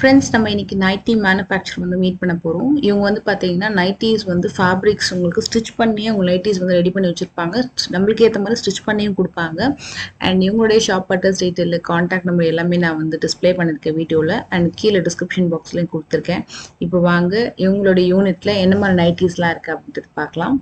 Friends நம்ம இன்னைக்கு nightie manufacture வந்து மீட் பண்ண போகிறோம் இவங்க வந்து பார்த்தீங்கன்னா நைட்டிஸ் வந்து ஃபேப்ரிக்ஸ் உங்களுக்கு ஸ்டிச் பண்ணியே அவங்க நைட்டிஸ் வந்து ரெடி பண்ணி வச்சுருப்பாங்க. நம்மளுக்கு ஏற்ற மாதிரி ஸ்டிச் பண்ணியும் கொடுப்பாங்க. அண்ட் இவங்களுடைய shop address detail contact number எல்லாமே நான் வந்து டிஸ்பிளே பண்ணியிருக்கேன் வீடியோவில் அண்ட் கீழே டிஸ்கிரிப்ஷன் பாக்ஸ்லையும் கொடுத்துருக்கேன். இப்போ வாங்க இவங்களுடைய யூனிட்டில் என்ன மாதிரி நைட்டிஸ்லாம் இருக்குது அப்படின்றது பார்க்கலாம்.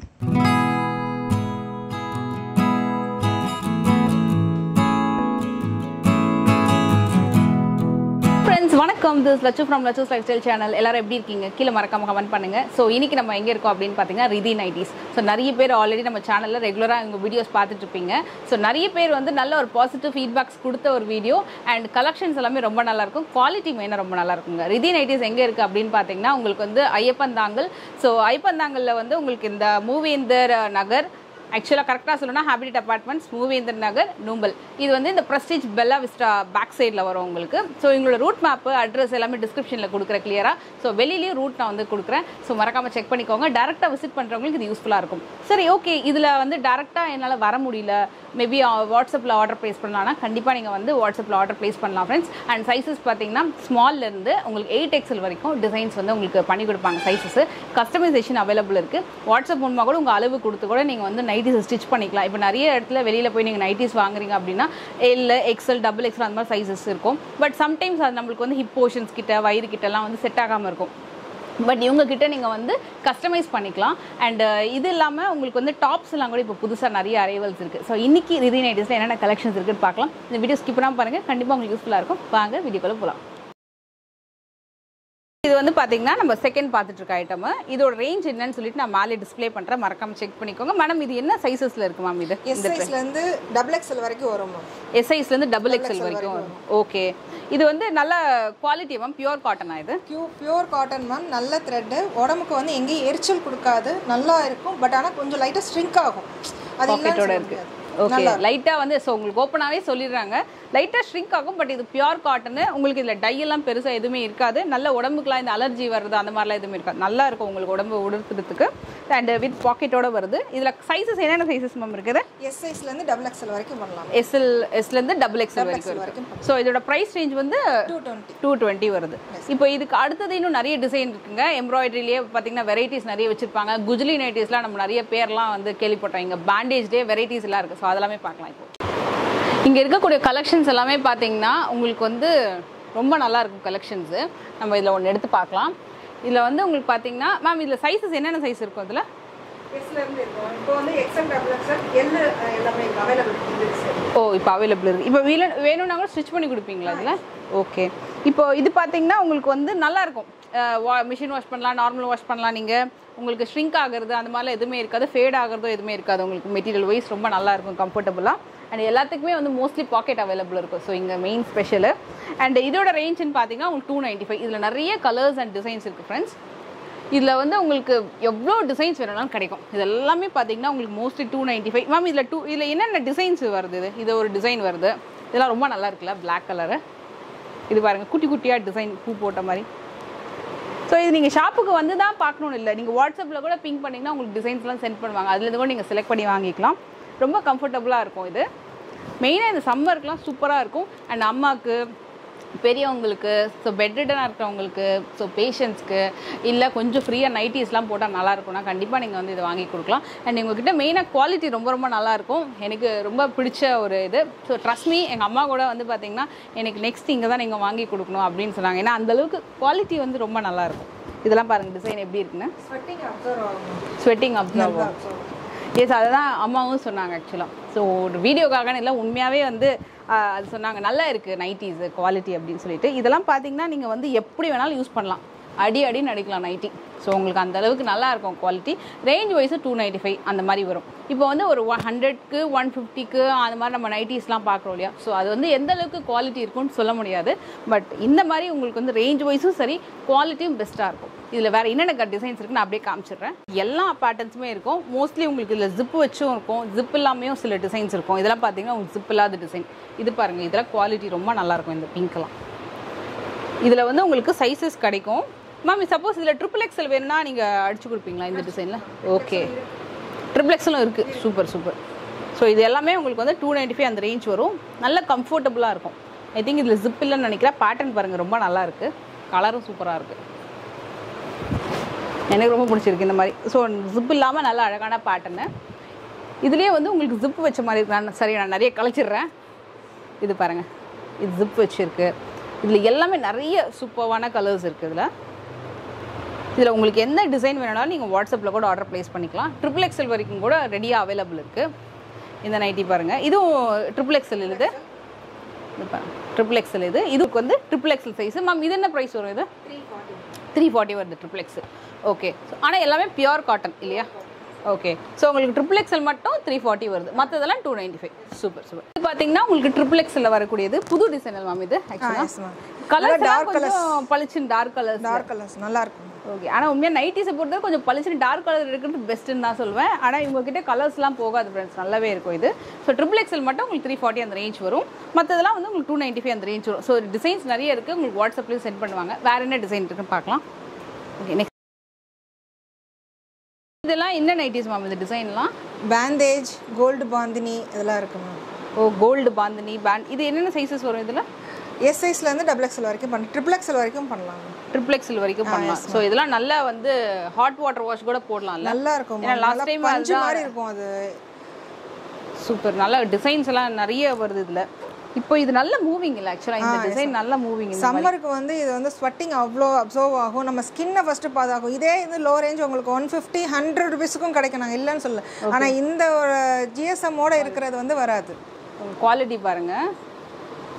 Friends this Latchu from Latchu life style channel எல்லாரும் எப்படி இருக்கீங்க? கீழே மறக்காம கமெண்ட் பண்ணுங்க. ஸோ இன்னைக்கு நம்ம எங்கே இருக்கோம் அப்படின்னு பார்த்தீங்கன்னா ரிதி நைட்டிஸ் ஸோ நிறைய பேர் ஆல்ரெடி நம்ம சேனலில் ரெகுலராக எங்கள் வீடியோஸ் பார்த்துட்டு இருப்பீங்க. ஸோ நிறைய பேர் வந்து நல்ல ஒரு பாசிட்டிவ் ஃபீட்பேக்ஸ் கொடுத்த ஒரு வீடியோ அண்ட் கலெக்ஷன்ஸ் எல்லாமே ரொம்ப நல்லா இருக்கும். குவாலிட்டி மெயினாக ரொம்ப நல்லா இருக்குங்க. ரிதி நைட்டிஸ் எங்கே இருக்குது அப்படின்னு பார்த்தீங்கன்னா உங்களுக்கு வந்து ஐயப்பந்தாங்கல் ஸோ ஐயப்பந்தாங்கல்ல வந்து உங்களுக்கு இந்த மூவேந்தர் uh, நகர். ஆக்சுவலாக கரெக்டாக சொல்லணும்னா ஹேபிட் அப்பார்ட்மெண்ட்ஸ் மூவேந்தர் நகர் நூம்பல் இது வந்து இந்த ப்ரெஸ்டீஜ் பெல்லா விஸ்டா பேக் சைடில் வரும் உங்களுக்கு. ஸோ எங்களோட ரூட் மேப்பு அட்ரஸ் எல்லாமே டிஸ்கிரிப்ஷனில் கொடுக்குறேன் கிளியராக ஸோ வெளியிலேயும் ரூட் நான் வந்து கொடுக்குறேன். ஸோ மறக்காமல் செக் பண்ணிக்கோங்க. டேரெக்டாக விசிட் பண்ணுறவங்களுக்கு இது யூஸ்ஃபுல்லாக இருக்கும். சரி ஓகே இதில் வந்து டேரெக்டாக என்னால் வர முடியல. மேபி வாட்ஸ்அப்பில் ஆர்டர் ப்ளேஸ் பண்ணலாம்னா கண்டிப்பாக நீங்கள் வந்து வாட்ஸ்அப்பில் ஆர்டர் ப்ளேஸ் பண்ணலாம் ஃப்ரெண்ட்ஸ் அண்ட் சைஸஸ் பார்த்தீங்கன்னா ஸ்மால்லேருந்து உங்களுக்கு எயிட் எக்ஸல் வரைக்கும் டிசைன்ஸ் வந்து உங்களுக்கு பண்ணி கொடுப்பாங்க சைஸஸ் கஸ்டமைசேஷன் அவைலபிள் இருக்குது வாட்ஸ்அப் மூலமாக கூட உங்கள் அளவு கொடுத்து கூட நீங்கள் வந்து நைட் நைட்டிஸ் ஸ்டிச் பண்ணிக்கலாம். இப்போ நிறைய இடத்துல வெளியில் போய் நீங்கள் நைட்டிஸ் வாங்குறீங்க அப்படின்னா எல் எக்ஸல் டபுள் எக்ஸல் அந்த மாதிரி சைஸஸ் இருக்கும். பட் சம்டைம்ஸ் அது நம்மளுக்கு வந்து ஹிப் போர்ஷன்ஸ் கிட்ட வயிறு கிட்டலாம் வந்து செட் ஆகாமல் இருக்கும். பட் இவங்கக்கிட்ட நீங்கள் வந்து கஸ்டமைஸ் பண்ணிக்கலாம். அண்டு இது இல்லாமல் உங்களுக்கு வந்து டாப்ஸ் எல்லாம் கூட இப்போ புதுசாக நிறைய அரைவல்ஸ் இருக்குது ஸோ இன்றைக்கி ரிதி நைட்டிஸில் என்னென்ன கலெக்ஷன்ஸ் இருக்குன்னு பார்க்கலாம். இந்த வீடியோ ஸ்கிப் பண்ணாமல் பாருங்கள் கண்டிப்பாக உங்களுக்கு யூஸ்ஃபுல்லாக இருக்கும். வாங்க வீடியோக்குள்ளே போகலாம் இது வந்து பார்த்தீங்கன்னா நம்ம செகண்ட் பார்த்துட்டு இருக்க ஐட்டம் இதோட ரேஞ்ச் என்னன்னு சொல்லிட்டு நான் மேலே டிஸ்ப்ளே பண்ணுறேன் மறக்காம செக் பண்ணிக்கோங்க. மேடம் இது என்ன சைஸஸில் இருக்கு மேம் இது? எஸ் சைஸ்ல இருந்து டபுள் எக்ஸ்எல் வரைக்கும் வரும் மேம் எஸ்ஐஸ்லேருந்து டபுள் எக்ஸ்எல் வரைக்கும் வரும். ஓகே இது வந்து நல்ல குவாலிட்டி மேம் பியூர் காட்டனா இது? பியூர் காட்டன் மேம் நல்ல த்ரெட்டு உடம்புக்கு வந்து எங்கேயும் எரிச்சல் கொடுக்காது. நல்லா இருக்கும். பட் ஆனால் கொஞ்சம் லைட்டாக ஸ்ட்ரிங்க் ஆகும். அது இருக்கு. ஓகே லைட்டாக வந்து ஸோ உங்களுக்கு ஓப்பனாகவே சொல்லிடுறாங்க. லைட்டாக ஷ்ரிங்க் ஆகும் பட் இது பியூர் காட்டனு உங்களுக்கு இதில் டை எல்லாம் பெருசாக எதுவுமே இருக்காது. நல்ல உடம்புக்குலாம் இந்த அலர்ஜி வருது அந்த மாதிரிலாம் எதுவுமே இருக்காது. நல்லா இருக்கும் உங்களுக்கு உடம்பு உடுத்துறதுக்கு. அண்ட் வித் பாக்கெட்டோட வருது. இதில் சைஸஸ் என்னென்ன சைஸஸ் மேம் இருக்குது? எஸ் சைஸ்ல இருந்து டபுள் எக்ஸ்எல் வரைக்கும் பண்ணலாம். எஸ்எல் எஸ்லேருந்து டபுள் எக்ஸ்எல் வரைக்கும் வரைக்கும் ஸோ இதோட ப்ரைஸ் ரேஞ்ச் வந்து டூ டுவெண்ட்டி டூ டுவெண்ட்டி வருது. இப்போ இதுக்கு அடுத்தது இன்னும் நிறைய டிசைன் இருக்குங்க. எம்ப்ராய்டரிலேயே பார்த்தீங்கன்னா வெரைட்டிஸ் நிறைய வச்சிருப்பாங்க. குஜ்லி நைட்டிஸ்லாம் நம்ம நிறைய பேர்லாம் வந்து கேள்விப்பட்டோம் இங்கே பேண்டேஜ்லேயே வெரைட்டிஸ் எல்லாம் இருக்குது ஸோ அதெல்லாமே பார்க்கலாம் இப்போ. இங்கே இருக்கக்கூடிய கலெக்ஷன்ஸ் எல்லாமே பார்த்தீங்கன்னா உங்களுக்கு வந்து ரொம்ப நல்லா இருக்கும் கலெக்ஷன்ஸு நம்ம இதில் ஒன்று எடுத்து பார்க்கலாம். இதில் வந்து உங்களுக்கு பார்த்தீங்கன்னா மேம் இதில் சைஸஸ் என்னென்ன சைஸ் இருக்கும் இதில் ஓ இப்போ அவைலபிள் இருக்குது இப்போ வீல வேணும்னா கூட ஸ்டிச் பண்ணி கொடுப்பீங்களா அதில் ஓகே இப்போ இது பார்த்தீங்கன்னா உங்களுக்கு வந்து நல்லா வா மிஷின் வாஷ் பண்ணலாம் நார்மல் வாஷ் பண்ணலாம் நீங்கள் உங்களுக்கு ஷ்ரிங்க் ஆகிறது அந்த மாதிரிலாம் எதுவுமே இருக்காது. ஃபேட் ஆகிறதோ எதுவுமே இருக்காது. உங்களுக்கு மெட்டீரியல் வைஸ் ரொம்ப நல்லா இருக்கும் கம்ஃபர்டபுளாக அண்ட் எல்லாத்துக்குமே வந்து மோஸ்ட்லி பாக்கெட் அவைலபிள் இருக்கும். ஸோ இங்கே மெயின் ஸ்பெஷலு அண்ட் இதோட ரேஞ்சுன்னு பார்த்தீங்கன்னா உங்களுக்கு டூ நைன்ட்டி ஃபைவ் இதில் நிறைய கலர்ஸ் அண்ட் டிசைன்ஸ் இருக்குது ஃப்ரெண்ட்ஸ் இதில் வந்து உங்களுக்கு எவ்வளோ டிசைன்ஸ் வேணும்னாலும் கிடைக்கும். இது எல்லாமே பார்த்தீங்கன்னா உங்களுக்கு mostly two ninety five ma'am இதில் டூ இதில் என்னென்ன டிசைன்ஸ் வருது இது? இது ஒரு டிசைன் வருது. இதெல்லாம் ரொம்ப நல்லா இருக்குல்ல? பிளாக் கலரு இது பாருங்கள் குட்டி குட்டியாக டிசைன் பூ போட்ட மாதிரி. ஸோ இது நீங்கள் ஷாப்புக்கு வந்து தான் பார்க்கணும்னு இல்லை. நீங்கள் வாட்ஸ்அப்பில் கூட பிங்க் பண்ணிங்கன்னா உங்களுக்கு டிசைன்ஸ்லாம் சென்ட் பண்ணுவாங்க. அதுலேருந்து கூட நீங்கள் செலக்ட் பண்ணி வாங்கிக்கலாம். ரொம்ப கம்ஃபர்டபுளாக இருக்கும் இது. மெயினாக இந்த சம்மருக்குலாம் சூப்பராக இருக்கும். அண்ட் அம்மாவுக்கு பெரியவங்களுக்கு ஸோ பெட்ரிடனாக இருக்கிறவங்களுக்கு ஸோ பேஷண்ட்ஸ்க்கு இல்லை கொஞ்சம் ஃப்ரீயாக நைட்டிஸ்லாம் போட்டால் நல்லா இருக்கும்னா கண்டிப்பாக நீங்கள் வந்து இதை வாங்கி கொடுக்கலாம். அண்ட் உங்ககிட்ட மெயினாக குவாலிட்டி ரொம்ப ரொம்ப நல்லா இருக்கும் எனக்கு ரொம்ப பிடிச்ச ஒரு இது. ஸோ ட்ரஸ்ட் மீ எங்கள் அம்மா கூட வந்து பார்த்தீங்கன்னா எனக்கு நெக்ஸ்ட் இங்கே தான் நீங்கள் வாங்கி கொடுக்கணும் அப்படின்னு சொன்னாங்க. ஏன்னா அந்தளவுக்கு குவாலிட்டி வந்து ரொம்ப நல்லா இருக்கும் இதெல்லாம் பாருங்கள் டிசைன் எப்படி இருக்குன்னு. ஸ்வெட்டிங் அப்சர்வ் ஆகும். எஸ் அதுதான் அம்மாவும் சொன்னாங்க ஆக்சுவலாக ஸோ ஒரு வீடியோக்காக இல்லை உண்மையாகவே வந்து அது சொன்னாங்க நல்லா இருக்குது நைட்டிஸ் குவாலிட்டி அப்படின்னு சொல்லிட்டு. இதெல்லாம் பார்த்தீங்கன்னா நீங்கள் வந்து எப்படி வேணாலும் யூஸ் பண்ணலாம். அடி அடி நடிக்கலாம் நைட்டி ஸோ உங்களுக்கு அந்த அளவுக்கு நல்லா இருக்கும் quality range wise two ninety five அந்த மாதிரி வரும். இப்போ வந்து ஒரு ஒன் ஹண்ட்ரட்க்கு ஒன் ஃபிஃப்டிக்கு அந்த மாதிரி நம்ம நைட்டிஸ்லாம் பார்க்குறோம் இல்லையா? ஸோ அது வந்து எந்த அளவுக்கு குவாலிட்டி இருக்கும்னு சொல்ல முடியாது. பட் இந்த மாதிரி உங்களுக்கு வந்து ரேஞ்ச் வைஸும் சரி குவாலிட்டியும் பெஸ்ட்டாக இருக்கும். இதில் வேறு என்னென்ன டிசைன்ஸ் இருக்குன்னு நான் அப்படியே காமிச்சிடுறேன். எல்லா பேட்டர்ன்ஸுமே இருக்கும். மோஸ்ட்லி உங்களுக்கு இதில் ஜிப் வச்சும் இருக்கும். ஜிப் இல்லாமையும் சில டிசைன்ஸ் இருக்கும். இதெல்லாம் பார்த்தீங்கன்னா உங்களுக்கு ஜிப் இல்லாத டிசைன் இது பாருங்கள் இதெல்லாம் குவாலிட்டி ரொம்ப நல்லாயிருக்கும் இந்த பிங்க்லாம் இதில் வந்து உங்களுக்கு சைஸஸ் கிடைக்கும். மேம் சப்போஸ் இதில் ட்ரிபிள் எக்ஸல் வேணும்னா நீங்கள் அடிச்சு கொடுப்பீங்களா இந்த டிசைனில் ஓகே ட்ரிபிள் எக்ஸலும் இருக்குது சூப்பர் சூப்பர் ஸோ இது எல்லாமே உங்களுக்கு வந்து டூ நைன்ட்டி ஃபைவ் அந்த ரேஞ்ச் வரும். நல்ல கம்ஃபர்டபுளாக இருக்கும். ஐ திங்க் இதில் ஜிப் இல்லைன்னு நினைக்கிறேன். பேட்டர்ன் பாருங்கள் ரொம்ப நல்லா இருக்குது கலரும் சூப்பராக இருக்குது எனக்கு ரொம்ப பிடிச்சிருக்கு இந்த மாதிரி. ஸோ ஜிப் இல்லாமல் நல்ல அழகான பேட்டர்னு இதுலேயே வந்து உங்களுக்கு ஜிப் வச்ச மாதிரி நான் சரி நான் நிறைய கழிச்சிடுறேன் இது பாருங்கள் இது ஜிப் வச்சுருக்கு. இதில் எல்லாமே நிறைய சூப்பர்வான கலர்ஸ் இருக்குது இதில். இதில் உங்களுக்கு எந்த டிசைன் வேணும்னாலும் நீங்கள் வாட்ஸ்அப்பில் கூட ஆர்டர் ப்ளேஸ் பண்ணிக்கலாம். ட்ரிபிள் எக்ஸல் வரைக்கும் கூட ரெடியாக அவைலபிள் இருக்குது இந்த நைட்டி பாருங்கள் இதுவும் ட்ரிபிள் எக்ஸல் இது. ட்ரிபிள் எக்ஸல் இது. இதுக்கு வந்து ட்ரிபிள் எக்ஸல் சைஸ் மேம் இது என்ன ப்ரைஸ் வரும் இது? த்ரீ ஃபார்ட்டி வருது ட்ரிபிள் எக்ஸ் ஓகே ஆனால் எல்லாமே பியூர் காட்டன் இல்லையா? ஓகே ஸோ உங்களுக்கு ட்ரிபிள் எக்ஸல் மட்டும் த்ரீ ஃபார்ட்டி வருது. மற்றதெல்லாம் two ninety five super super இது பார்த்தீங்கன்னா உங்களுக்கு ட்ரிபிள் எக்ஸில் வரக்கூடியது புது டிசைன் மேம் இது. கலர் dark கொஞ்சம் பளிச்சுன்னு டார்க் கலர்ஸ் டார்க் கலர்ஸ் நல்லா இருக்கும். ஓகே ஆனால் உண்மையாக நைட்டிஸை பொறுத்தவரை கொஞ்சம் பளிச்சுன்னு டார்க் கலர் இருக்கிறது பெஸ்ட்டுன்னு தான் சொல்லுவேன் ஆனால் இவங்ககிட்ட கலர்ஸ்லாம் போகாது ஃப்ரெண்ட்ஸ் நல்லாவே இருக்கும் இது. ஸோ ட்ரிபிள் எக்ஸல் மட்டும் உங்களுக்கு த்ரீ ஃபார்ட்டி அந்த ரேஞ்ச் வரும். மற்றதெல்லாம் வந்து உங்களுக்கு டூ நைன்ட்டி ஃபைவ் அந்த ரேஞ்ச் வரும். ஸோ டிசைன்ஸ் நிறைய இருக்குது உங்களுக்கு வாட்ஸ்அப்லேயும் சென்ட் பண்ணுவாங்க. வேறு என்ன டிசைன் இருக்குன்னு பார்க்கலாம். ஓகே நெக்ஸ்ட் இதெல்லாம் என்ன நைட்டிஸ் மேம் இந்த டிசைன்லாம் பேண்டேஜ் கோல்டு பாந்தினி இதெல்லாம் இருக்கு மேம் ஓ கோல்டு பாந்தினி பேண்ட் இது என்னென்ன சைஸஸ் வரும் இதில்? எஸ் சைஸ்லேருந்து டபுள் எக்ஸல் வரைக்கும் பண்ண ட்ரிபிள் எக்ஸல் வரைக்கும் பண்ணலாம். ட்ரிபிள் எக்ஸல் வரைக்கும் பண்ணலாம். ஸோ இதெல்லாம் நல்லா வந்து ஹாட் வாட்டர் வாஷ் கூட போடலாம்ல? நல்லா இருக்கும். லாஸ்ட் டைம் பஞ்சு மாதிரி இருக்கும் அது. சூப்பர் நல்ல டிசைன்ஸ் எல்லாம் நிறைய வருது இதுல. இப்போ இது நல்ல மூவிங் இல்ல ஆக்சுவலா இந்த டிசைன் நல்ல மூவிங் சம்மருக்கு வந்து இது வந்து ஸ்வெட்டிங் அவ்வளோ அப்சர்வ் ஆகும். நம்ம ஸ்கின்னை ஃபஸ்ட்டு பாதாகும். இதே இது லோ ரேஞ்ச் உங்களுக்கு ஒன் ஃபிஃப்டி ஹண்ட்ரட் ருபீஸுக்கும் கிடைக்கும். நாங்கள் இல்லைன்னு சொல்ல ஆனால் இந்த ஒரு ஜிஎஸ்எம்மோட இருக்கிறது வந்து வராது. குவாலிட்டி பாருங்க.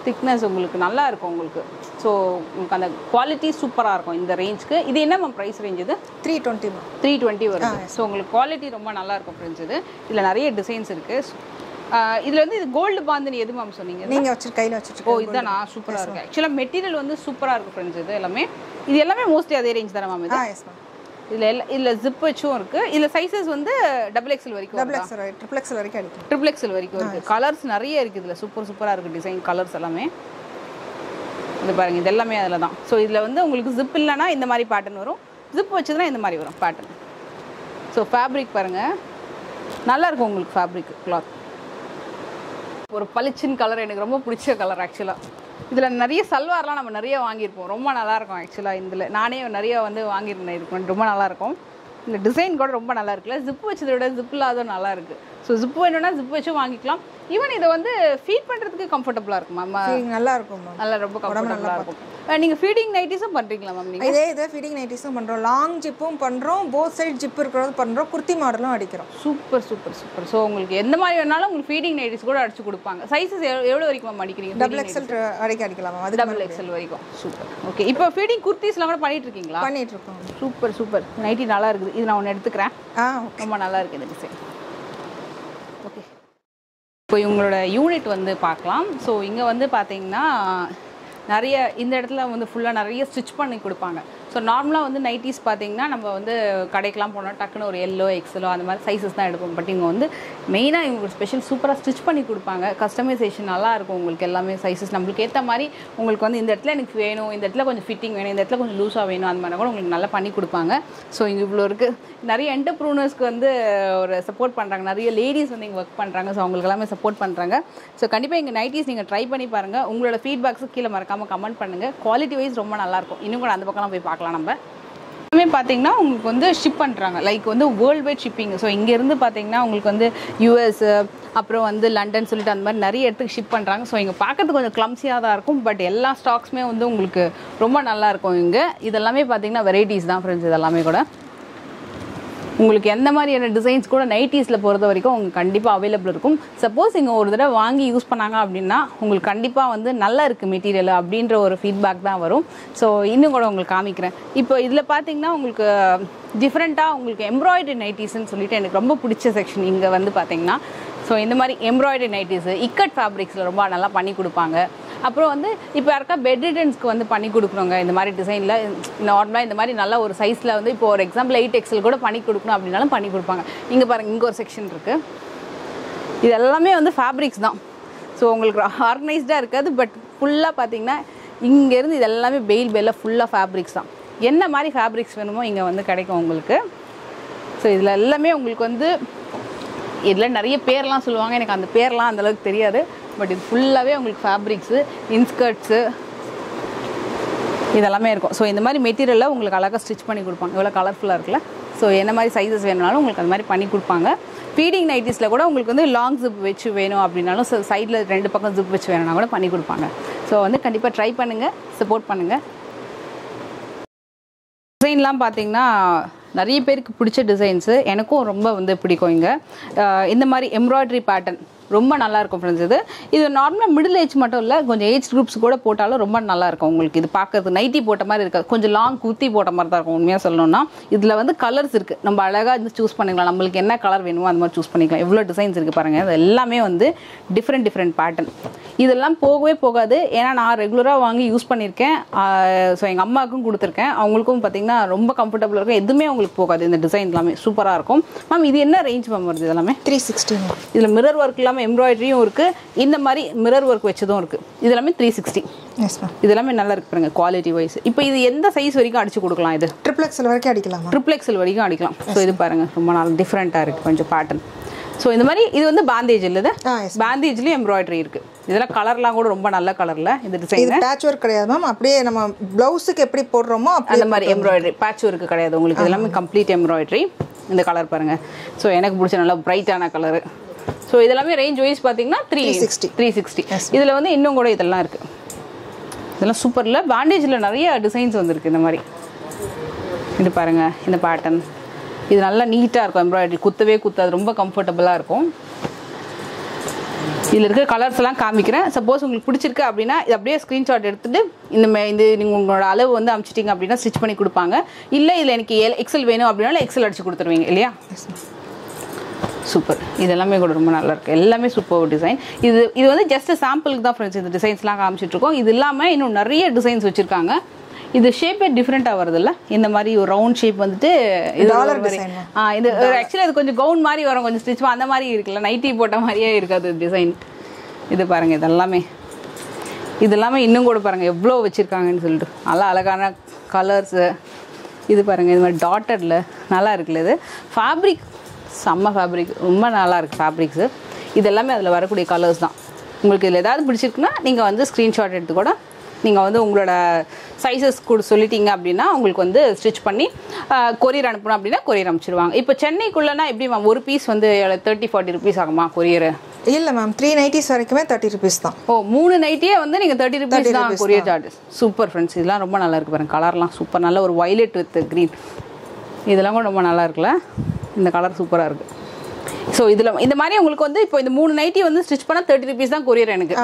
திக்னஸ் உங்களுக்கு நல்லா இருக்கும் உங்களுக்கு. ஸோ உங்களுக்கு அந்த குவாலிட்டி சூப்பராக இருக்கும் இந்த ரேஞ்சுக்கு இது என்ன மேம் ப்ரைஸ் ரேஞ்ச் இது? த்ரீ டுவெண்ட்டி த்ரீ டுவெண்ட்டி வருது. ஸோ உங்களுக்கு குவாலிட்டி ரொம்ப நல்லா இருக்கும் ஃப்ரெண்ட்ஸ் இது. இதில் நிறைய டிசைன்ஸ் இருக்கு. ஆஹ் இதுல வந்து இது கோல்டு பாந்தினி எது மேம் சொன்னீங்க? நீங்கள் வச்சு கையில் ஓ வச்சுட்டு இதுதான்? நான் சூப்பராக இருக்கு. ஆக்சுவலாக மெட்டீரியல் வந்து சூப்பராக இருக்கும் ஃப்ரெண்ட்ஸ் இது எல்லாமே. இது எல்லாமே மோஸ்ட்லி அதே ரேஞ்ச் தானே மேம் இது? இதில் எல்லா இதில் ஜிப் வச்சும் இருக்கு. இதில் சைஸஸ் வந்து டபுள் எக்ஸல் வரைக்கும் டபுள் எக்ஸல் ட்ரிபிள் எக்ஸல் வரைக்கும் அடிக்கும். ட்ரிபிள் எக்ஸல் வரைக்கும் இருக்கு. கலர்ஸ் நிறைய இருக்கு இதில். சூப்பர் சூப்பராக இருக்கு டிசைன் கலர்ஸ் எல்லாமே. இது பாருங்க இது எல்லாமே அதில் தான். ஸோ இதில் வந்து உங்களுக்கு ஜிப் இல்லைன்னா இந்த மாதிரி பேட்டர்ன் வரும். ஜிப் வச்சதுன்னா இந்த மாதிரி வரும் பேட்டர்ன் ஸோ ஃபேப்ரிக் பாருங்க. நல்லா இருக்கும் உங்களுக்கு ஃபேப்ரிக் கிளாத் ஒரு பளிச்சின் கலர் எனக்கு ரொம்ப பிடிச்ச கலர் ஆக்சுவலாக இதில் நிறைய சல்வார்லாம் நம்ம நிறைய வாங்கியிருப்போம். ரொம்ப நல்லாயிருக்கும் ஆக்சுவலாக இதில். நானே நிறைய வந்து வாங்கியிருந்தேன். இதுக்கு ரொம்ப நல்லாயிருக்கும். இந்த டிசைன் கூட ரொம்ப நல்லா இருக்குல்ல. ஜிப் வச்சதை விட ஜிப் இல்லாத நல்லாயிருக்கு ஸோ ஜிப் வேணும்னா ஜிப் வச்சும் வாங்கிக்கலாம். ஈவன் இதை வந்து ஃபீட் பண்ணுறதுக்கு கம்ஃபர்டபுளாக இருக்கும் மேம் நல்லா இருக்கும் மேம் நல்லா ரொம்ப கம்ஃபர்டபுளாக இருக்கும். நீங்கள் ஃபீடிங் நைட்டிஸும் பண்ணுறீங்களா மேம் நீங்கள் இதே இதே ஃபீடிங் நைட்டிஸும் பண்ணுறோம் லாங் ஜிப்பும் பண்ணுறோம் போத் சைடு ஜிப் இருக்கிறது பண்ணுறோம் குர்த்தி மாடலும் அடிக்கிறோம். சூப்பர் சூப்பர் சூப்பர் ஸோ உங்களுக்கு எந்த மாதிரி வேணாலும் உங்களுக்கு ஃபீடிங் நைட்டிஸ் கூட அடிச்சு கொடுப்பாங்க. சைஸஸ் எவ்வளோ வரைக்கும் மேம் அடிக்கிறீங்க டபுள் எக்ஸல் அடிக்க அடிக்கலாம் மேம் அது டபுள் எக்ஸல் வரைக்கும். சூப்பர் ஓகே இப்போ ஃபீடிங் குர்த்திஸ்லாம் கூட பண்ணிட்டு இருக்கீங்களா? பண்ணிட்டு இருக்கோம். சூப்பர் சூப்பர் நைட்டி நல்லா இருக்குது. இது நான் ஒன்று எடுத்துக்கிறேன். ஆ ரொம்ப நல்லா இருக்குது இந்த டிசைன் இப்போ இவங்களோட யூனிட் வந்து பார்க்கலாம். ஸோ இங்கே வந்து பார்த்தீங்கன்னா நிறைய இந்த இடத்துல வந்து ஃபுல்லாக நிறைய ஸ்டிச் பண்ணி கொடுப்பாங்க. ஸோ நார்மலாக வந்து நைட்டிஸ் பார்த்தீங்கன்னா நம்ம வந்து கடைக்கெலாம் போனால் டக்குன்னு ஒரு எல்லோ எக்ஸலோ அந்த மாதிரி சைஸஸ் தான் எடுப்போம். பட் இங்கே வந்து மெயினாக இவங்க ஸ்பெஷல் சூப்பராக ஸ்டிச் பண்ணி கொடுப்பாங்க. கஸ்டமைசேஷன் நல்லாயிருக்கும் உங்களுக்கு எல்லாமே சைஸஸ் நம்மளுக்கு ஏற்ற மாதிரி உங்களுக்கு வந்து இந்த இடத்துல எனக்கு வேணும் இந்த இடத்துல கொஞ்சம் ஃபிட்டிங் வேணும் இந்த இடத்துல கொஞ்சம் லூஸாக வேணும் அந்த மாதிரி கூட உங்களுக்கு நல்லா பண்ணி கொடுப்பாங்க. ஸோ இங்கே இவ்வளோ இருக்குது நிறைய என்டர்ப்ரூனர்ஸ்க்கு வந்து ஒரு சப்போர்ட் பண்ணுறாங்க நிறைய லேடிஸ் வந்து இங்கே ஒர்க் பண்ணுறாங்க ஸோ அவங்களுக்கு எல்லாமே சப்போர்ட் பண்ணுறாங்க ஸோ கண்டிப்பாக இங்கே நைட்டிஸ் நீங்கள் ட்ரை பண்ணி பாருங்கள் உங்களோட ஃபீட்பேக்ஸும் கீழே மறக்காமல் கமெண்ட் பண்ணுங்கள் குவாலிட்டி வைஸ் ரொம்ப நல்லாயிருக்கும் இன்னும் கூட அந்த பக்கம்லாம் போய் பார்க்கலாம். நம்ம. எல்லாமே பார்த்தீங்கன்னா உங்களுக்கு வந்து ஷிப் பண்ணுறாங்க லைக் வந்து வேர்ல்டு வைட் ஷிப்பிங் ஸோ இங்கேருந்து பார்த்தீங்கன்னா உங்களுக்கு வந்து யூஎஸ் அப்புறம் வந்து லண்டன் சொல்லிட்டு அந்த மாதிரி நிறைய இடத்துக்கு ஷிப் பண்ணுறாங்க ஸோ இங்கே பார்க்கறதுக்கு கொஞ்சம் கிளம்சியாக தான் இருக்கும். பட் எல்லா ஸ்டாக்ஸுமே வந்து உங்களுக்கு ரொம்ப நல்லா இருக்கும் இங்கே. இதெல்லாமே பார்த்தீங்கன்னா வெரைட்டிஸ் தான் ஃப்ரெண்ட்ஸ் இதெல்லாமே கூட. உங்களுக்கு எந்த மாதிரியான டிசைன்ஸ் கூட நைட்டிஸில் பொறுத்த வரைக்கும் உங்களுக்கு கண்டிப்பாக அவைலபிள் இருக்கும். சப்போஸ் இங்கே ஒரு தடவை வாங்கி யூஸ் பண்ணாங்க அப்படின்னா உங்களுக்கு கண்டிப்பாக வந்து நல்லா இருக்குது மெட்டீரியல் அப்படின்ற ஒரு ஃபீட்பேக் தான் வரும். ஸோ இன்னும் கூட உங்களுக்கு காமிக்கிறேன். இப்போ இதில் பார்த்தீங்கன்னா உங்களுக்கு டிஃப்ரெண்ட்டாக உங்களுக்கு எம்ப்ராய்டரி நைட்டிஸ்ன்னு சொல்லிட்டு எனக்கு ரொம்ப பிடிச்ச செக்ஷன் இங்கே வந்து பார்த்தீங்கன்னா ஸோ இந்த மாதிரி எம்ப்ராய்டரி நைட்டிஸு இக்கட் ஃபேப்ரிக்ஸில் ரொம்ப நல்லா பண்ணி கொடுப்பாங்க. அப்புறம் வந்து இப்போ யாருக்கா பெட்ரிடன்ஸ்க்கு வந்து பண்ணி கொடுக்குறோங்க இந்த மாதிரி டிசைனில் நார்மலாக இந்த மாதிரி நல்ல ஒரு சைஸில் வந்து இப்போ ஒரு எக்ஸாம்பிள் எயிட் எக்ஸல் கூட பண்ணி கொடுக்கணும் அப்படின்னாலும் பண்ணி கொடுப்பாங்க. இங்கே பாருங்கள் இங்கே ஒரு செக்ஷன் இருக்குது இது எல்லாமே வந்து ஃபேப்ரிக்ஸ் தான். ஸோ உங்களுக்கு ஆர்கனைஸ்டாக இருக்காது பட் ஃபுல்லாக பார்த்தீங்கன்னா இங்கேருந்து இது எல்லாமே பெயில் பெயிலில் ஃபுல்லாக ஃபேப்ரிக்ஸ் தான். என்ன மாதிரி ஃபேப்ரிக்ஸ் வேணுமோ இங்கே வந்து கிடைக்கும் உங்களுக்கு. ஸோ இதில் எல்லாமே உங்களுக்கு வந்து இதில் நிறைய பேர்லாம் சொல்லுவாங்க எனக்கு அந்த பேர்லாம் அந்த அளவுக்கு தெரியாது. பட் இது ஃபுல்லாகவே உங்களுக்கு ஃபேப்ரிக்ஸு இன்ஸ்கர்ட்ஸு இதெல்லாமே இருக்கும். ஸோ இந்த மாதிரி மெட்டீரியலில் உங்களுக்கு அழகாக ஸ்டிச் பண்ணி கொடுப்பாங்க. இவ்வளோ கலர்ஃபுல்லாக இருக்குல்ல. ஸோ என்ன மாதிரி சைஸஸ் வேணுனாலும் உங்களுக்கு அது மாதிரி பண்ணி கொடுப்பாங்க. ஃபீடிங் நைட்டிஸில் கூட உங்களுக்கு வந்து லாங் ஜிப் வச்சு வேணும் அப்படின்னாலும் சைடில் ரெண்டு பக்கம் ஜிப் வச்சு வேணும்னா கூட பண்ணி கொடுப்பாங்க. ஸோ வந்து கண்டிப்பாக ட்ரை பண்ணுங்கள் சப்போர்ட் பண்ணுங்கள் டிசைன்லாம் பார்த்தீங்கன்னா நிறைய பேருக்கு பிடிச்ச டிசைன்ஸு. எனக்கும் ரொம்ப வந்து பிடிக்கும் இங்கே. இந்த மாதிரி எம்ப்ராய்டரி பேட்டர்ன் ரொம்ப நல்லா இருக்கும் ஃப்ரெண்ட்ஸ் இது இது நார்மலாக மிடில் ஏஜ் மட்டும் இல்லை கொஞ்சம் ஏஜ் குரூப்ஸ் கூட போட்டாலும் ரொம்ப நல்லா இருக்கும் உங்களுக்கு. இது பார்க்கறது நைட்டி போட்ட மாதிரி இருக்காது. கொஞ்சம் லாங் குத்தி போட்ட மாதிரி தான் இருக்கும் உண்மையாக சொல்லணும்னா. இதில் வந்து கலர்ஸ் இருக்குது நம்ம அழகாக இது சூஸ் பண்ணிக்கலாம். நம்மளுக்கு என்ன கலர் வேணுமோ அந்த மாதிரி சூஸ் பண்ணிக்கலாம். எவ்வளோ டிசைன்ஸ் இருக்குது பாருங்கள் இது எல்லாமே வந்து டிஃப்ரெண்ட் டிஃப்ரெண்ட் பேட்டர்ன் இதெல்லாம் போகவே போகாது. ஏன்னா நான் ரெகுலராக வாங்கி யூஸ் பண்ணியிருக்கேன். ஸோ எங்கள் அம்மாவுக்கும் கொடுத்துருக்கேன். அவங்களுக்கும் பார்த்தீங்கன்னா ரொம்ப கம்ஃபர்டபுளாக இருக்கும். எதுவுமே உங்களுக்கு போகாது. இந்த டிசைன் எல்லாமே சூப்பராக இருக்கும். மேம் இது என்ன ரேஞ்ச் மேம் வருது இதெல்லாமே? த்ரீ சிக்ஸ்டி இதில் மிரர் ஒர்க் இல்லாமல் எம்ப்ராய்டரியும் இருக்குது இந்த மாதிரி மிரர் ஒர்க் வச்சதும் இருக்குது இது எல்லாமே த்ரீ சிக்ஸ்டி எஸ் மேம் இது எல்லாமே நல்லா இருக்கு பாருங்க குவாலிட்டி வைஸ் இப்போ இது எந்த சைஸ் வரைக்கும் அடிச்சு கொடுக்கலாம் இது? ட்ரிபிள் எக்ஸல் வரைக்கும் அடிக்கலாமா ட்ரிபிள் எக்ஸல் வரைக்கும் அடிக்கலாம். ஸோ இது பாருங்க ரொம்ப நல்லா டிஃப்ரெண்ட்டாக இருக்குது கொஞ்சம் பேட்டர்ன் ஸோ இந்த மாதிரி இது வந்து பேண்டேஜ் ஆ எஸ் பேண்டேஜ்லேயும் எம்ப்ராய்டரி இருக்குது இதெல்லாம் கலர்லாம் கூட ரொம்ப நல்ல கலரில் இந்த டிசைன் இது பேட்ச் ஒர்க் கிடையாது மேம் அப்படியே நம்ம ப்ளவுஸுக்கு எப்படி போடுறோமோ அந்த மாதிரி எம்ப்ராய்டரி பேட்ச் ஒர்க்கு கிடையாது உங்களுக்கு. இது எல்லாமே கம்ப்ளீட் எம்ப்ராய்டரி இந்த கலர் பாருங்க. ஸோ எனக்கு பிடிச்ச நல்லா பிரைட்டான கலரு ஸோ இதெல்லாமே ரேஞ்ச் வைஸ் பார்த்தீங்கன்னா த்ரீ 360. த்ரீ சிக்ஸ்டி இதில் வந்து இன்னும் கூட இதெல்லாம் இருக்கு. இதெல்லாம் சூப்பரில் பேண்டேஜில் நிறைய டிசைன்ஸ் வந்திருக்கு இந்த மாதிரி. இது பாருங்க இந்த பேட்டர்ன் இது நல்லா நீட்டாக இருக்கும் எம்ப்ராய்டரி குத்தவே குத்தாது. ரொம்ப கம்ஃபர்டபுளாக இருக்கும். இதில் இருக்கிற கலர்ஸ் எல்லாம் காமிக்கிறேன். சப்போஸ் உங்களுக்கு பிடிச்சிருக்கு அப்படின்னா இது அப்படியே ஸ்க்ரீன்ஷாட் எடுத்துட்டு இந்த இந்த நீங்கள் உங்களோட அளவு வந்து அமிச்சிட்டிங்க அப்படின்னா ஸ்டிச் பண்ணி கொடுப்பாங்க. இல்லை இதில் எனக்கு எல் எக்ஸல் வேணும் அப்படின்னாலும் எக்ஸல் அடிச்சு கொடுத்துருவீங்க இல்லையா? சூப்பர் இது எல்லாமே கூட ரொம்ப நல்லா இருக்கு. எல்லாமே சூப்பர் டிசைன் இது இது வந்து ஜஸ்ட் சாம்பிளுக்கு தான் ஃப்ரெண்ட்ஸ் இந்த டிசைன்ஸ்லாம் காமிச்சிட்டு இருக்கோம். இது இல்லாமல் இன்னும் நிறைய டிசைன்ஸ் வச்சிருக்காங்க. இது ஷேப்பே டிஃப்ரெண்ட்டாக வருதுல்ல? இந்த மாதிரி ஒரு ரவுண்ட் ஷேப் வந்துட்டு இது design. ஆ இது ஆக்சுவலி அது கொஞ்சம் கவுன் மாதிரி வரும் கொஞ்சம் ஸ்டிச் அந்த மாதிரி இருக்குல்ல? நைட்டி போட்ட மாதிரியே இருக்காது டிசைன் இது பாருங்க இது எல்லாமே இது எல்லாமே இன்னும் கூட பாருங்க எவ்வளோ வச்சிருக்காங்கன்னு சொல்லிட்டு. நல்லா அழகான கலர்ஸு இது பாருங்க இது மாதிரி டாட்டரில் நல்லா இருக்குல்ல இது? ஃபேப்ரிக் செம்ம ஃபேப்ரிக் ரொம்ப நல்லா இருக்கு ஃபேப்ரிக்ஸு இது எல்லாமே அதில் வரக்கூடிய கலர்ஸ் தான். உங்களுக்கு இதில் ஏதாவது பிடிச்சிருக்குன்னா நீங்கள் வந்து ஸ்க்ரீன்ஷாட் எடுத்து கூட நீங்கள் வந்து உங்களோட சைஸஸ் கூட சொல்லிட்டீங்க அப்படின்னா உங்களுக்கு வந்து ஸ்டிச் பண்ணி கொரியர் அனுப்பணும் அப்படின்னா கொரியர் அனுப்பிச்சிடுவாங்க இப்போ சென்னைக்குள்ளனா எப்படி மேம் ஒரு பீஸ் வந்து தேர்ட்டி ஃபார்ட்டி ருபீஸ் ஆகுமா கொரியர் இல்லை மேம் த்ரீ நைட்டிஸ் வரைக்குமே தேர்ட்டி ருபீஸ் தான். ஓ மூணு நைட்டியே வந்து நீங்கள் தேர்ட்டி ருபீஸ் 30 தான் கொரியர் சார்ஜஸ் சூப்பர் ஃப்ரெண்ட்ஸ் இதெல்லாம் ரொம்ப நல்லா இருக்கு பாருங்க கலர்லாம் சூப்பர் நல்ல ஒரு வயலட் வித் க்ரீன் இதெல்லாம் கூட ரொம்ப நல்லா இருக்குல்ல? இந்த கலர் சூப்பராக இருக்கு. ஸோ இதில் இந்த மாதிரி உங்களுக்கு வந்து இப்போ இந்த மூணு நைட்டி வந்து ஸ்டிச் பண்ணால் தேர்ட்டி ருபீஸ் தான் கொரியர் எனக்கு.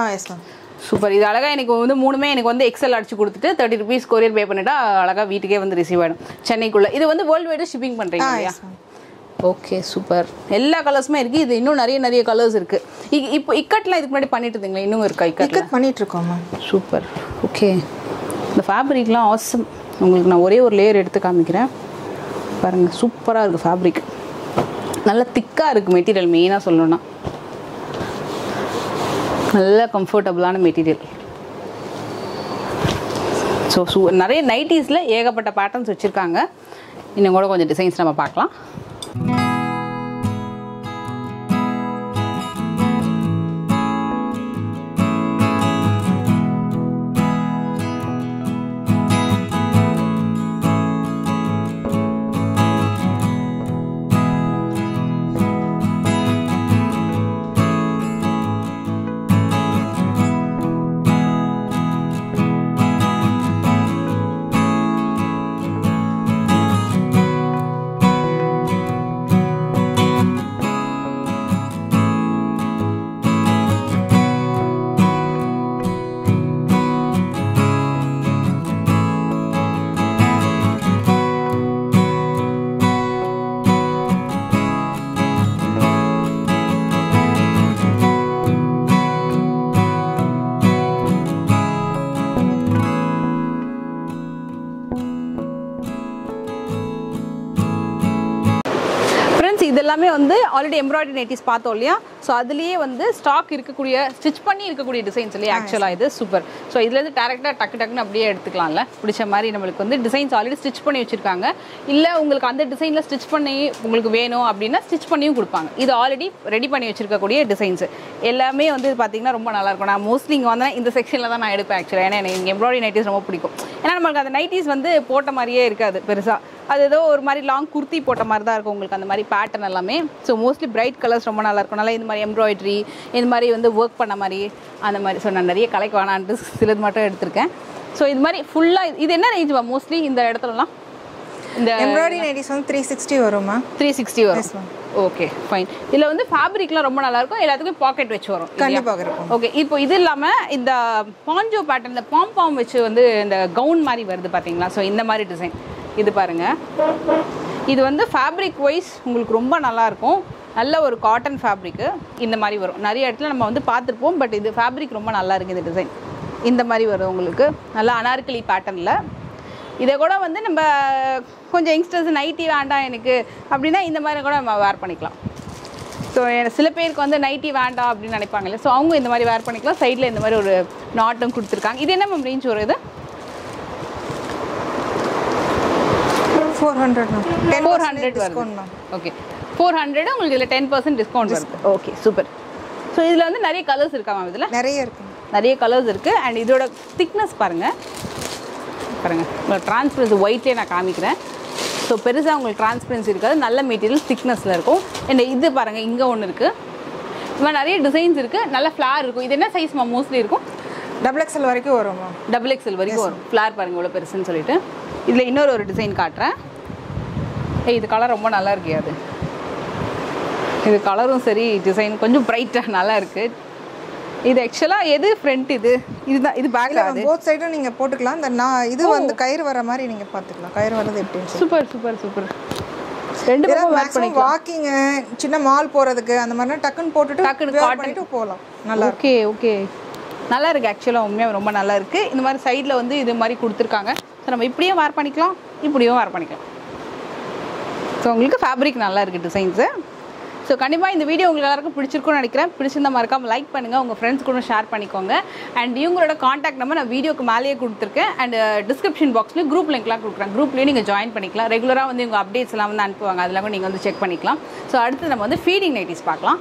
சூப்பர். இது அழகாக எனக்கு வந்து மூணுமே எனக்கு வந்து எக்ஸல் அடிச்சு கொடுத்துட்டு தேர்ட்டி ருபீஸ் கொரியர் பே பண்ணிட்டா அழகாக வீட்டுக்கே வந்து ரிசீவ் ஆகிடும் சென்னைக்குள்ளே. இது வந்து வேர்ல்டு வைடு ஷிப்பிங் பண்ணுறீங்க இல்லையா? ஓகே சூப்பர் எல்லா கலர்ஸுமே இருக்குது இது இன்னும் நிறைய நிறைய கலர்ஸ் இருக்குது இப்போ இக்கட்லாம் இதுக்கு முன்னாடி பண்ணிட்டு இருந்தீங்களா? இன்னும் இருக்கா டிக்கெட் பண்ணிட்டு இருக்கோம் மேம் சூப்பர். ஓகே இந்த ஃபேப்ரிக்லாம் ஆசம் உங்களுக்கு நான் ஒரே ஒரு லேயர் எடுத்து காமிக்கிறேன். பாருங்கள் சூப்பராக இருக்குது ஃபேப்ரிக் நல்ல திக்காக இருக்குது மெட்டீரியல் மெயினாக சொல்லணும்னா. நல்ல கம்ஃபர்டபுளான மெட்டீரியல் ஸோ சூ நிறைய நைட்டிஸில் ஏகப்பட்ட பேட்டர்ன்ஸ் வச்சுருக்காங்க. இன்னும் கூட கொஞ்சம் டிசைன்ஸ் நம்ம பார்க்கலாம். எல்லாமே வந்து ஆல்ரெடி எம்ப்ராய்டரி நைட்டிஸ் பார்த்தோம் இல்லையா? ஸோ அதுலேயே வந்து ஸ்டாக் இருக்கக்கூடிய ஸ்டிச் பண்ணி இருக்கக்கூடிய டிசைன்ஸ் இல்லையா? ஆக்சுவலாக இது சூப்பர் ஸோ இதுலேருந்து டேரெக்டாக டக்கு டக்குன்னு அப்படியே எடுத்துக்கலாம்ல. பிடிச்ச மாதிரி நம்மளுக்கு வந்து டிசைன்ஸ் ஆல்ரெடி ஸ்டிச் பண்ணி வச்சுருக்காங்க. இல்லை உங்களுக்கு அந்த டிசைனில் ஸ்டிச் பண்ணி உங்களுக்கு வேணும் அப்படின்னா ஸ்டிச் பண்ணியும் கொடுப்பாங்க. இது ஆல்ரெடி ரெடி பண்ணி வச்சிருக்கக்கூடிய டிசைன்ஸ் எல்லாமே வந்து பார்த்தீங்கன்னா ரொம்ப நல்லா இருக்கும். நான் மோஸ்ட்லி இங்கே வந்தேன் இந்த செக்ஷனில் தான் நான் எடுப்பேன் ஆக்சுவலாக ஏன்னா எனக்கு எம்ப்ராய்டரி நைட்டிஸ் ரொம்ப பிடிக்கும். ஏன்னா நம்மளுக்கு அந்த நைட்டிஸ் வந்து போட்ட மாதிரியே இருக்காது பெருசாக அது ஏதோ ஒரு மாதிரி லாங் குர்த்தி போட்ட மாதிரி தான் இருக்கும். உங்களுக்கு அந்த மாதிரி பேட்டர்ன் எல்லாமே. ஸோ மோஸ்ட்லி பிரைட் கலர்ஸ் ரொம்ப நல்லா இருக்கும் நல்லா இந்த மாதிரி எம்ப்ராய்டரி இந்த மாதிரி வந்து ஒர்க் பண்ண மாதிரி அந்த மாதிரி ஸோ நான் நிறைய கலைக்கு வேணான்ட்டு சிலது மட்டும் எடுத்திருக்கேன். ஸோ இது மாதிரி ஃபுல்லாக இது என்ன ரேஞ்ச் மோஸ்ட்லி இந்த இடத்துலலாம்? இந்த எம்ப்ராய்டரி நைட்டிஸ் வந்து த்ரீ சிக்ஸ்டி வருமா த்ரீ சிக்ஸ்டி வரும். ஓகே ஃபைன் இதில் வந்து ஃபேப்ரிக்லாம் ரொம்ப நல்லா இருக்கும் எல்லாத்துக்கும் பாக்கெட் வச்சு வரும் இல்லையா? கண்டிப்பாக இருக்கும். ஓகே இப்போ இது இல்லாமல் இந்த பாஞ்சோ பேட்டர்ன் இந்த பாம் பாம் வச்சு வந்து இந்த கவுன் மாதிரி வருது பார்த்தீங்களா ஸோ இந்த மாதிரி டிசைன் இது பாருங்க. இது வந்து ஃபேப்ரிக் வைஸ் உங்களுக்கு ரொம்ப நல்லாயிருக்கும். நல்ல ஒரு காட்டன் ஃபேப்ரிக்கு இந்த மாதிரி வரும். நிறைய இடத்துல நம்ம வந்து பார்த்துருப்போம் பட் இது ஃபேப்ரிக் ரொம்ப நல்லா இருக்குது இந்த டிசைன் இந்த மாதிரி வரும் உங்களுக்கு. நல்லா அனார்கலி பேட்டர்னில் இதை கூட வந்து நம்ம கொஞ்சம் யங்ஸ்டர்ஸ் நைட்டி வேண்டாம் எனக்கு. அப்படின்னா இந்த மாதிரி கூட நம்ம வேர் பண்ணிக்கலாம். ஸோ சில பேருக்கு வந்து நைட்டி வேண்டாம் அப்படின்னு நினைப்பாங்கல்ல. ஸோ அவங்க இந்த மாதிரி வேர் பண்ணிக்கலாம். சைடில் இந்த மாதிரி ஒரு நாட்டும் கொடுத்துருக்காங்க. இது என்ன மேம் ரேஞ்ச் வரும் இது? Four hundred ma'am four hundred discount ma'am okay four hundred உங்களுக்கு இதில் டென் பர்சன்ட் டிஸ்கவுண்ட் வருது. ஓகே சூப்பர் ஸோ இதில் வந்து நிறைய கலர்ஸ் இருக்கா மேம் இதில்? நிறைய இருக்கு. நிறைய கலர்ஸ் இருக்குது அண்ட் இதோட திக்னஸ் பாருங்கள் பாருங்கள் உங்களுக்கு டிரான்ஸ்பரன்சி ஒயிட்லேயே நான் காமிக்கிறேன். ஸோ பெருசாக உங்களுக்கு டிரான்ஸ்பரன்சி இருக்காது. நல்ல மெட்டீரியல் திக்னஸில் இருக்கும். அண்ட் இது பாருங்கள் இங்கே ஒன்று இருக்குது இது மாதிரி நிறைய டிசைன்ஸ் இருக்குது நல்ல ஃப்ளார் இருக்கும். இது என்ன சைஸ் மோஸ்ட்லி இருக்கும்? டபுள் எக்ஸ்எல் வரைக்கும் வரும் மேம் டபுள் எக்ஸ்எல் வரைக்கும் வரும். ஃப்ளார் பாருங்க இவ்வளோ பெருசுன்னு சொல்லிட்டு. இதில் இன்னொரு ஒரு டிசைன் காட்டுறேன். ஏய் இது கலர் ரொம்ப நல்லா இருக்கே அது. இது கலரும் சரி டிசைன் கொஞ்சம் பிரைட்டாக நல்லா இருக்கு. இது ஆக்சுவலாக எது ஃப்ரண்ட் இது? இதுதான் இது பேக் அது? போத் சைடும் நீங்கள் போட்டுக்கலாம். இந்த நான் இது வந்து கயிறு வர மாதிரி நீங்கள் பார்த்துக்கலாம் கயிறு வர்றது எப்படின்னு சூப்பர் சூப்பர் சூப்பர். ரெண்டு வேர் மேக்ஸிமம் வாக்கிங்கு சின்ன மால் போகிறதுக்கு அந்த மாதிரிலாம் டக்குன்னு போட்டுட்டு டக்குன்னு. பண்ணிட்டு போகலாம். நல்லா ஓகே ஓகே. நல்லா இருக்கு ஆக்சுவலாக உண்மையாக ரொம்ப நல்லா இருக்கு. இந்த மாதிரி சைடில் வந்து இது மாதிரி கொடுத்துருக்காங்க. ஸோ நம்ம இப்படியும் வேர் பண்ணிக்கலாம் இப்படியும் வேர் பண்ணிக்கலாம். ஸோ உங்களுக்கு ஃபேப்ரிக் நல்லா இருக்குது டிசைன்ஸு ஸோ கண்டிப்பாக இந்த வீடியோ உங்களுக்கு எல்லாருக்கும் பிடிச்சிருக்கும்னு நினைக்கிறேன். பிடிச்சிருந்த மறக்காமல் லைக் பண்ணுங்கள் உங்கள் ஃப்ரெண்ட்ஸ் கூட ஷேர் பண்ணிக்கோங்க. அண்ட் இவங்களோட காண்டாக்ட் நம்பர் நான் வீடியோக்கு மேலேயே கொடுத்துருக்கேன். அண்ட் டிஸ்கிரிப்ஷன் uh, பாக்ஸ்லேயும் குரூப் லிங்க்லாம் கொடுக்குறேன். குரூப்லேயும் நீங்கள் ஜாயின் பண்ணிக்கலாம். ரெகுலராக வந்து உங்கள் அப்டேட்ஸ்லாம் வந்து அனுப்புவாங்க. அதெல்லாம் நீங்கள் வந்து செக் பண்ணிக்கலாம். ஸோ அடுத்து நம்ம வந்து ஃபீடிங் நைட்டிஸ் பார்க்கலாம்.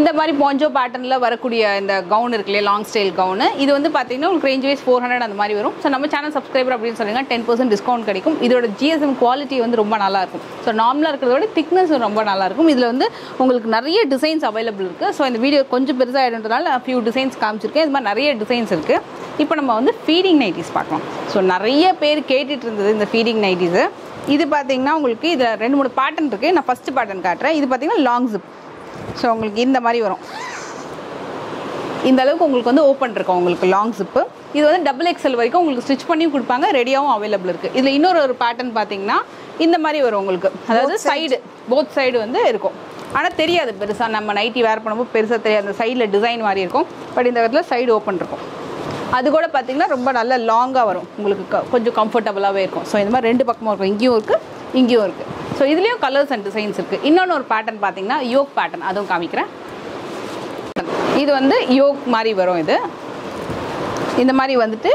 இந்த மாதிரி பாஞ்சோ பேட்டர்னில் வரக்கூடிய இந்த கவுன் இருக்கு இல்லையா லாங் ஸ்டைல் கவுனு இது வந்து பார்த்தீங்கன்னா உங்களுக்கு ரேஞ்ச் வைஸ் ஃபோர் ஹண்ட்ரட் அந்த மாதிரி வரும். ஸோ நம்ம சேனல் சப்ஸ்கிரைபர் அப்படின்னு சொன்னீங்கன்னா டென் பர்சன்ட் டிஸ்கவுண்ட் கிடைக்கும். இதோட ஜிஎஸ்எம் குவாலிட்டி வந்து ரொம்ப நல்லா இருக்கும். ஸோ நார்மலாக இருக்கிறத விட திக்னஸ் ரொம்ப நல்லா இருக்கும். இதில் வந்து உங்களுக்கு நிறைய டிசைன்ஸ் அவைலபிள் இருக்குது ஸோ இந்த வீடியோ கொஞ்சம் பெருசாக ஆகிடுன்றதுனால ஃபியூ டிசைன்ஸ் காமிச்சிருக்கேன். இது மாதிரி நிறைய டிசைன்ஸ் இருக்குது இப்போ நம்ம வந்து ஃபீடிங் நைட்டிஸ் பார்க்கலாம். ஸோ நிறைய பேர் கேட்டுட்டு இருந்தது இந்த ஃபீடிங் நைட்டிஸு இது பார்த்தீங்கன்னா உங்களுக்கு இதில் ரெண்டு மூணு பேட்டர்ன் இருக்குது நான் ஃபஸ்ட்டு பேட்டர்ன் காட்டுறேன். இது பார்த்தீங்கன்னா லாங் ஜிப் ஸோ உங்களுக்கு இந்த மாதிரி வரும். இந்த அளவுக்கு உங்களுக்கு வந்து ஓப்பன் இருக்கும் உங்களுக்கு லாங் ஜிப்பு இது வந்து டபுள் எக்ஸல் வரைக்கும் உங்களுக்கு ஸ்டிச் பண்ணியும் கொடுப்பாங்க ரெடியாகவும் அவைலபிள் இருக்குது இதில் இன்னொரு ஒரு பேட்டர்ன் பார்த்தீங்கன்னா இந்த மாதிரி வரும் உங்களுக்கு. அதாவது சைடு போத் சைடு வந்து இருக்கும். ஆனால் தெரியாது பெருசாக நம்ம நைட்டி வேர் பண்ணும்போது பெருசாக தெரியாது. அந்த சைடில் டிசைன் மாதிரி இருக்கும். பட் இந்த இடத்துல சைடு ஓப்பன் இருக்கும். அது கூட பார்த்தீங்கன்னா ரொம்ப நல்ல லாங்காக வரும். உங்களுக்கு க- கொஞ்சம் கம்ஃபர்டபுளாகவே இருக்கும். ஸோ இந்த மாதிரி ரெண்டு பக்கமும் இருக்கும். இங்கேயும் இருக்குது இங்கேயும் இருக்குது ஸோ இதுலேயும் கலர்ஸ் அண்ட் டிசைன்ஸ் இருக்குது இன்னொன்று ஒரு பேட்டர்ன் பார்த்தீங்கன்னா யோக் பேட்டர்ன் அதுவும் காமிக்கிறேன். இது வந்து யோக் மாதிரி வரும் இது. இந்த மாதிரி வந்துட்டு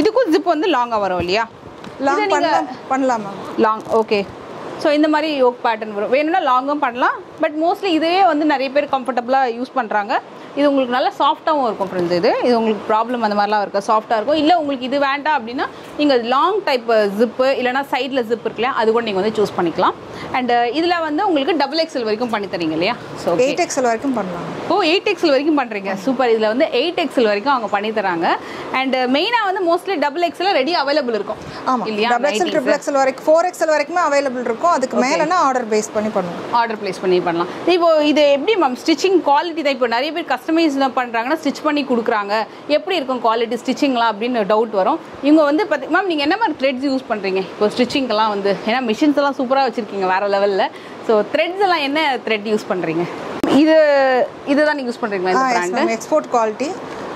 இதுக்கும் ஜிப் வந்து லாங்காக வரும் இல்லையா? லாங் பண்ணலாம் லாங் ஓகே ஸோ இந்த மாதிரி யோக் பேட்டர்ன் வரும். வேணும்னா லாங்கும் பண்ணலாம். பட் மோஸ்ட்லி இதுவே வந்து நிறைய பேர் கம்ஃபர்டபுளாக யூஸ் பண்ணுறாங்க இது உங்களுக்கு நல்லா சாஃப்ட்டாகவும் இருக்கும் ஃப்ரெண்ட்ஸ் இது இது உங்களுக்கு ப்ராப்ளம் அந்த மாதிரிலாம் இருக்கும் சாஃப்ட்டாக இருக்கும். இல்லை உங்களுக்கு இது வேண்டாம் அப்படின்னா நீங்கள் லாங் டைப் ஜிப்பு இல்லைனா சைடில் ஜிப் இருக்குல்ல அது கூட நீங்கள் வந்து சூஸ் பண்ணிக்கலாம். அண்ட் இதில் வந்து உங்களுக்கு டபுள் எக்ஸல் வரைக்கும் பண்ணி தரீங்க இல்லையா? ஸோ எயிட் எக்ஸ்எல் வரைக்கும் பண்ணலாம். ஓ எயிட் எக்ஸல் வரைக்கும் பண்ணுறீங்க சூப்பர் இதில் வந்து எயிட் எக்ஸல் வரைக்கும் அவங்க பண்ணி தராங்க. அண்ட் மெயினாக வந்து mostly double XL ready available இருக்கும். ஆமாம் இல்லையா? டபுள் எக்ஸ்எல் ட்ரிபிள் எக்ஸ்எல் வரைக்கும் ஃபோர் எக்ஸ்எல் வரைக்குமே அவைலபிள் இருக்கும். அதுக்கு மேலேனா ஆர்டர் பேஸ் பண்ணி பண்ணுவோம். ஆர்டர் ப்ளேஸ் பண்ணி பண்ணலாம். இப்போ இது எப்படி மேம் ஸ்டிச்சிங் குவாலிட்டி தான் இப்போ நிறைய பேர் கஸ்டமைஸ் பண்ணுறாங்கன்னா ஸ்டிச் பண்ணி கொடுக்குறாங்க. எப்படி இருக்கும் குவாலிட்டி ஸ்டிச்சிங்லாம் அப்படின்னு டவுட் வரும். இவங்க வந்து பார்த்தி மேம் நீங்கள் என்ன மாதிரி த்ரெட்ஸ் யூஸ் பண்ணுறீங்க இப்போ ஸ்டிச்சிங்க்கெல்லாம் வந்து ஏன்னா மிஷின்ஸ் எல்லாம் சூப்பராக வச்சுருக்கீங்க வேறு லெவலில் ஸோ த்ரெட்ஸ் எல்லாம் என்ன த்ரெட் யூஸ் பண்ணுறீங்க இது இதுதான் நீங்கள் யூஸ் பண்ணுறீங்களா எக்ஸ்போர்ட் குவாலிட்டி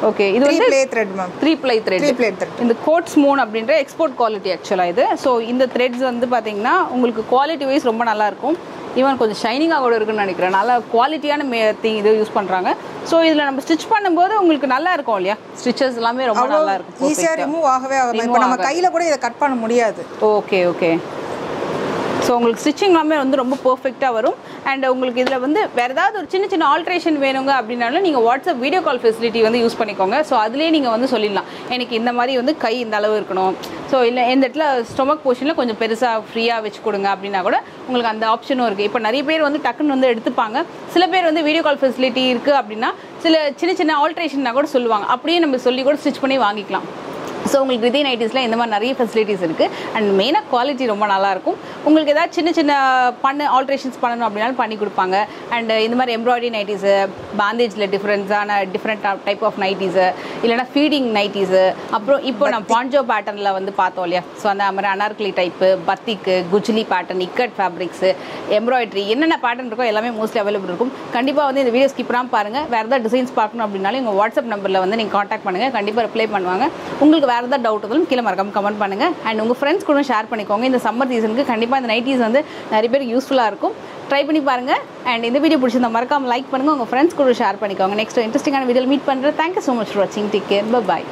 ஓகே இது வந்து ply thread ma'am three ply thread three ply thread இந்த கோட்ஸ் மூன் அப்படின்ற எக்ஸ்போர்ட் குவாலிட்டி ஆக்சுவலாக இது. ஸோ இந்த த்ரெட்ஸ் வந்து பார்த்தீங்கன்னா உங்களுக்கு குவாலிட்டி வைஸ் ரொம்ப நல்லா இருக்கும். ஈவன் கொஞ்சம் ஷைனிங்காக கூட இருக்குன்னு நினைக்கிறேன். நல்லா குவாலிட்டியான மே திங் இது யூஸ் பண்ணுறாங்க ஸோ இதில் நம்ம ஸ்டிச் பண்ணும்போது உங்களுக்கு நல்லா இருக்கும் இல்லையா? ஸ்டிச்சஸ் எல்லாமே ரொம்ப நல்லா இருக்கும். ஈஸியாக ரிமூவ் ஆகவே ஆகும் இப்போ நம்ம கையில் கூட இதை கட் பண்ண முடியாது. ஓகே ஓகே ஸோ உங்களுக்கு ஸ்டிச்சிங் எல்லாமே வந்து ரொம்ப பர்ஃபெக்டாக வரும். அண்ட் உங்களுக்கு இதில் வந்து வேறு ஏதாவது ஒரு சின்ன சின்ன ஆல்ட்ரேஷன் வேணுங்க அப்படின்னாலும் நீங்கள் வாட்ஸ்அப் வீடியோ கால் ஃபெசிலிட்டி வந்து யூஸ் பண்ணிக்கோங்க. ஸோ அதுலேயே நீங்கள் வந்து சொல்லிடலாம். எனக்கு இந்த மாதிரி வந்து கை இந்த அளவு இருக்கணும். ஸோ இல்லை இந்த இடத்துல ஸ்டொமக் போர்ஷனில் கொஞ்சம் பெருசாக ஃப்ரீயாக வச்சு கொடுங்க அப்படின்னா கூட உங்களுக்கு அந்த ஆப்ஷனும் இருக்குது இப்போ நிறைய பேர் வந்து டக்குன்னு வந்து எடுத்துப்பாங்க. சில பேர் வந்து வீடியோ கால் ஃபெசிலிட்டி இருக்குது அப்படின்னா சில சின்ன சின்ன ஆல்ட்ரேஷன்னா கூட சொல்லுவாங்க. அப்படியே நம்ம சொல்லி கூட ஸ்டிச் பண்ணி வாங்கிக்கலாம். ஸோ உங்களுக்கு வித்தின் ஐட்டிஸில் இந்த மாதிரி நிறைய ஃபெசிலிட்டிஸ் இருக்குது அண்ட் மெயினாக குவாலிட்டி ரொம்ப நல்லாயிருக்கும் உங்களுக்கு ஏதாவது சின்ன சின்ன பண்ண ஆல்ட்ரேஷன்ஸ் பண்ணணும் அப்படின்னாலும் பண்ணி கொடுப்பாங்க. அண்ட் இந்த மாதிரி எம்ப்ராய்டரி நைட்டிஸு பேண்டேஜில் டிஃப்ரெண்ட்ஸான டிஃப்ரெண்ட் டைப் ஆஃப் நைட்டிஸு இல்லைனா ஃபீடிங் நைட்டிஸு அப்புறம் இப்போ நம்ம பாஞ்சோ பேட்டர்னில் வந்து பார்த்தோம் இல்லையா? ஸோ அந்த மாதிரி அனார்கலி டைப்பு பத்திக்கு குஜ்லி பேட்டர்ன் இக்கட் ஃபேப்ரிக்ஸு எம்ப்ராய்டரி என்னென்ன பேட்டர்ன் இருக்கோ எல்லாமே மோஸ்ட்லி அவைலபிள் இருக்கும். கண்டிப்பாக வந்து இந்த வீடியோ ஸ்கிப் பண்ணாமல் பாருங்கள் வேறு ஏதாவது டிசைன்ஸ் பார்க்கணும் அப்படின்னாலும் உங்கள் வாட்ஸ்அப் நம்பரில் வந்து நீங்கள் காண்டாக்ட் பண்ணுங்கள் கண்டிப்பாக ரிப்ளை பண்ணுவாங்க. உங்களுக்கு வேறு ஏதாவது டவுட் இருந்தாலும் கீழே மறக்காம கமெண்ட் பண்ணுங்கள் அண்ட் உங்கள் ஃப்ரெண்ட்ஸ் கூட ஷேர் பண்ணிக்கோங்க. இந்த சம்மர் சீசனுக்கு கண்டிப்பாக இந்த நைட்டிஸ் வந்து நிறைய பேருக்கு யூஸ்ஃபுல்லாக இருக்கும். ட்ரை பண்ணி பாருங்கள் அண்ட் இந்த வீடியோ பிடிச்சிருந்தா மறக்காம லைக் பண்ணுங்கள் உங்கள் ஃப்ரெண்ட்ஸ் கூட ஷேர் பண்ணிக்கோங்க. நெக்ஸ்ட் இன்ட்ரெஸ்டிங்கான வீடியோ மீட் பண்ணுறேன் thank you so much for வாட்சிங் டேக் கேர் பாய்